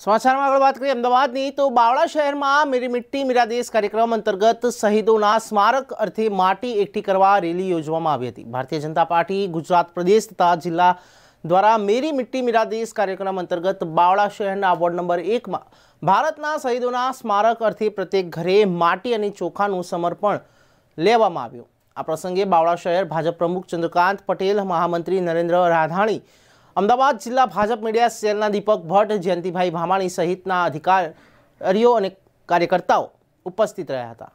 સમાચારમાં આગળ વાત કરીએ અમદાવાદની, તો બાવળા શહેરમાં મેરી મિટ્ટી, મેરા દેશ કાર્યક્રમ અંતર્ગત શહીદોના સ્મારક અર્થે માટી એકઠી કરવા રેલી યોજવામાં આવી હતી. ભારતીય જનતા પાર્ટી, ગુજરાત પ્રદેશ તથા જિલ્લા દ્વારા મેરી મિટ્ટી, મેરા દેશ કાર્યક્રમ અંતર્ગત બાવળા શહેરના વોર્ડ નંબર એકમાં ભારતના શહીદોના સ્મારક અર્થે પ્રત્યેક ઘરે માટી અને ચોખાનું સમર્પણ લેવામાં આવ્યું. આ પ્રસંગે બાવળા શહેર ભાજપ પ્રમુખ ચંદ્રકાંત પટેલ, મહામંત્રી નરેન્દ્ર રાધાણી અમદાવાદ જિલ્લા ભાજપ મીડિયા સેલના દીપક ભટ્ટ, જયંતિભાઈ ભામાણી સહિતના અધિકારીઓ અને કાર્યકર્તાઓ ઉપસ્થિત રહ્યા હતા.